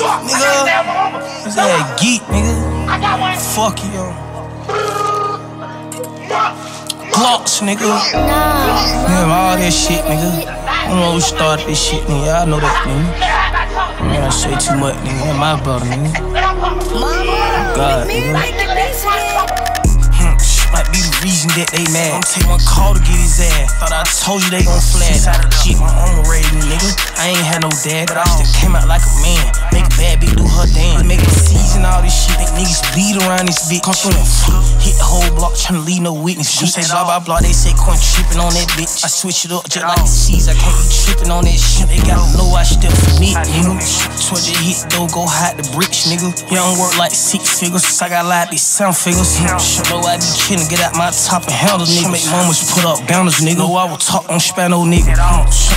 geek, nigga. Is that geek, nigga? Fuck you. Glocks, nigga. Damn, all this shit, nigga. I don't know who started this shit, nigga. Y'all know that, nigga. Man, I say too much, nigga. That's my brother, nigga. God, nigga. Hmm, might be the reason that they mad. I'm take one call to get his ass. Thought I told you they gon' flash. Out of shit, my mama dad, but I still came out like a man. Make a bad bitch do her dance. Make a season, all this shit. Make niggas bleed around this bitch. Come through and hit the whole block, tryna leave no witness. You say blah oh. blah blah, they say coin tripping on that bitch. I switch it up just like the seas. I can't be tripping on that shit. They gotta know I still me, nigga. Told you hit though, go hide the bricks, nigga. You don't work like six figures, so I got like these sound figures. Sure know I be chillin', get out my top and handle nigga. Make mamas put up boundaries, nigga. Know I will talk on spare no nigga.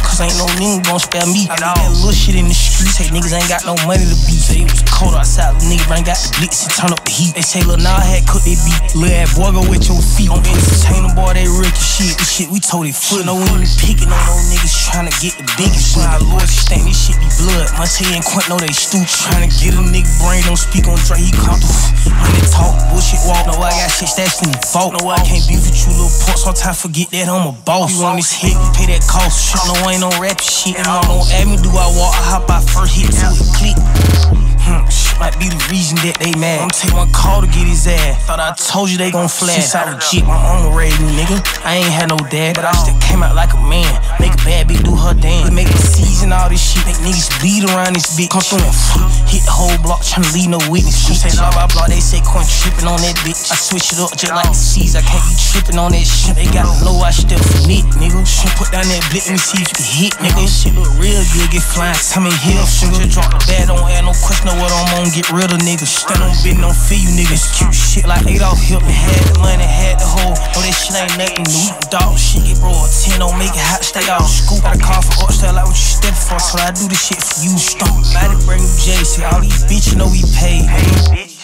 Cause ain't no nigga gon' spare me. I need that little shit in the streets. Say niggas ain't got no money to beat. Say it was cold outside, nigga ain't got the blitz and turn up the heat. They say lil' nah had cook they beat. Lil' that boy go with your feet. Them, boy, they rookie shit. This shit we told they foot. No, we ain't picking on no niggas tryna get the biggest. Nah, Lord, stank this shit be blood. Monte and Quint know they stoop. Tryna get a nigga brain, don't speak on Dre, he come through. When they talk, bullshit walk. No, I got shit stashed in the vault. No, I can't beef with you, little port. Sometimes forget that I'm a boss. You on this hit, pay that cost. Shit, no, I ain't no rap shit. And I don't ask me, do I walk? I hop out first hit till it click. Hmm, shit might be the reason that they mad. I'm take one call to get his ass. Thought I told you they gon' flash. Out of jit, my own raised nigga. I ain't had no dad, but I still came out like a man. Make a bad bitch do her dance. We Make a season, all this shit. Make niggas bleed around this bitch. Come through and hit the whole block, tryna leave no witness. You say blah blah blah, they say coin tripping on that bitch. I switch it up just like the seas. I can't be tripping on that shit. They gotta know I still finit, nigga. Shit, put down that blick, me see if you can hit, nigga. Shit look real good, get flying. Tell me here, sugar. Drop the bad, don't add no question of what I'm on. Get rid of niggas. Stand on bit, don't feel you niggas. Cute shit like Adolf Hitler. Had the money, had the hoe. No, that shit ain't nothing new. Dog shit get broad don't make it hot, stay on. Scoop out a car for upstairs like what you step for. So I do this shit for you, stomp. Matter bring J, see all these bitches know we paid. Hey, bitch.